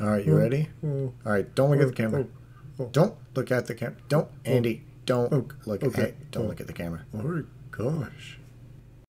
All right, you hmm. ready? Hmm. All right, don't look at the hmm. camera. Don't look at the camera. Don't, Andy. Don't look okay. at. Don't look at the camera. oh gosh.